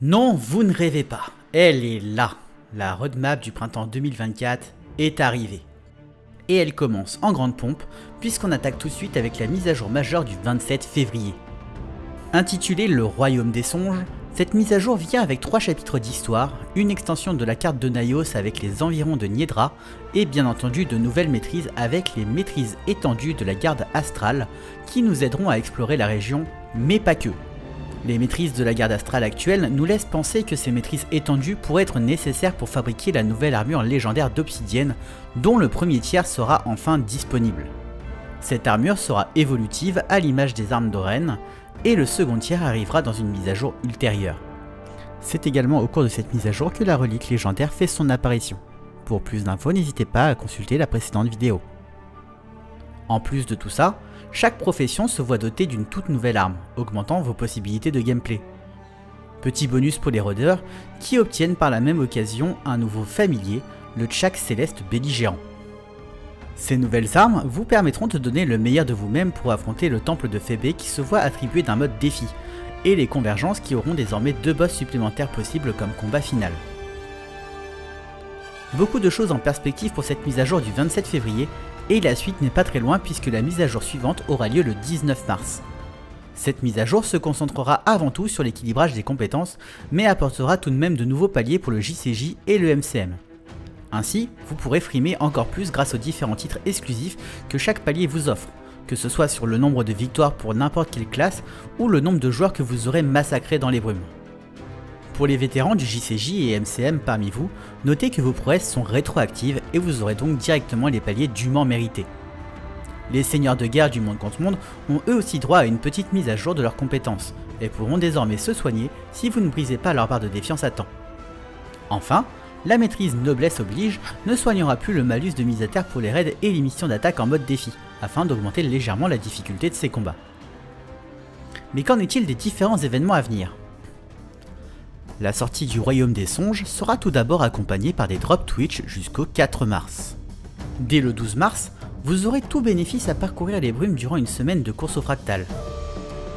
Non, vous ne rêvez pas. Elle est là. La roadmap du printemps 2024 est arrivée. Et elle commence en grande pompe, puisqu'on attaque tout de suite avec la mise à jour majeure du 27 février. Intitulée Le Royaume des Songes, cette mise à jour vient avec trois chapitres d'histoire, une extension de la carte de Naos avec les environs de Niedra, et bien entendu de nouvelles maîtrises avec les maîtrises étendues de la garde astrale, qui nous aideront à explorer la région, mais pas que. Les maîtrises de la garde astrale actuelle nous laissent penser que ces maîtrises étendues pourraient être nécessaires pour fabriquer la nouvelle armure légendaire d'obsidienne, dont le premier tiers sera enfin disponible. Cette armure sera évolutive à l'image des armes d'Oren, et le second tiers arrivera dans une mise à jour ultérieure. C'est également au cours de cette mise à jour que la relique légendaire fait son apparition. Pour plus d'infos, n'hésitez pas à consulter la précédente vidéo. En plus de tout ça, chaque profession se voit dotée d'une toute nouvelle arme, augmentant vos possibilités de gameplay. Petit bonus pour les rôdeurs, qui obtiennent par la même occasion un nouveau familier, le Tchak Céleste Belligérant. Ces nouvelles armes vous permettront de donner le meilleur de vous-même pour affronter le temple de Phébé qui se voit attribué d'un mode défi, et les convergences qui auront désormais deux boss supplémentaires possibles comme combat final. Beaucoup de choses en perspective pour cette mise à jour du 27 février, et la suite n'est pas très loin puisque la mise à jour suivante aura lieu le 19 mars. Cette mise à jour se concentrera avant tout sur l'équilibrage des compétences, mais apportera tout de même de nouveaux paliers pour le JCJ et le MCM. Ainsi, vous pourrez frimer encore plus grâce aux différents titres exclusifs que chaque palier vous offre, que ce soit sur le nombre de victoires pour n'importe quelle classe ou le nombre de joueurs que vous aurez massacrés dans les brumes. Pour les vétérans du JCJ et MCM parmi vous, notez que vos prouesses sont rétroactives et vous aurez donc directement les paliers dûment mérités. Les seigneurs de guerre du monde contre monde ont eux aussi droit à une petite mise à jour de leurs compétences, et pourront désormais se soigner si vous ne brisez pas leur barre de défiance à temps. Enfin, la maîtrise noblesse oblige ne soignera plus le malus de mise à terre pour les raids et les missions d'attaque en mode défi, afin d'augmenter légèrement la difficulté de ces combats. Mais qu'en est-il des différents événements à venir? La sortie du Royaume des Songes sera tout d'abord accompagnée par des drops Twitch jusqu'au 4 mars. Dès le 12 mars, vous aurez tout bénéfice à parcourir les brumes durant une semaine de course au fractal,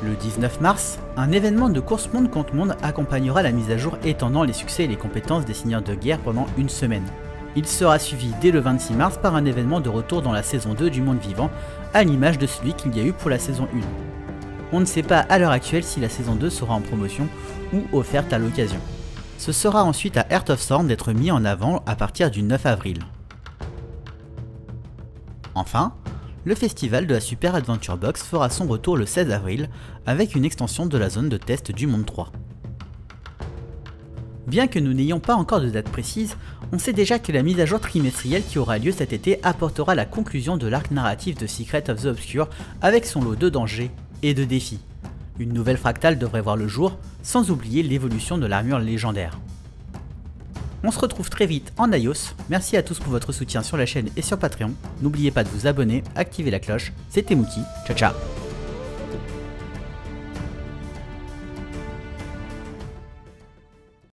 le 19 mars, un événement de course monde contre monde accompagnera la mise à jour étendant les succès et les compétences des seigneurs de guerre pendant une semaine. Il sera suivi dès le 26 mars par un événement de retour dans la saison 2 du monde vivant, à l'image de celui qu'il y a eu pour la saison 1. On ne sait pas à l'heure actuelle si la saison 2 sera en promotion ou offerte à l'occasion. Ce sera ensuite à Earth of Storm d'être mis en avant à partir du 9 avril. Enfin, le festival de la Super Adventure Box fera son retour le 16 avril avec une extension de la zone de test du Monde 3. Bien que nous n'ayons pas encore de date précise, on sait déjà que la mise à jour trimestrielle qui aura lieu cet été apportera la conclusion de l'arc narratif de Secret of the Obscure avec son lot de dangers et de défis. Une nouvelle fractale devrait voir le jour, sans oublier l'évolution de l'armure légendaire. On se retrouve très vite en iOS. Merci à tous pour votre soutien sur la chaîne et sur Patreon. N'oubliez pas de vous abonner, activer la cloche. C'était Mouki. Ciao ciao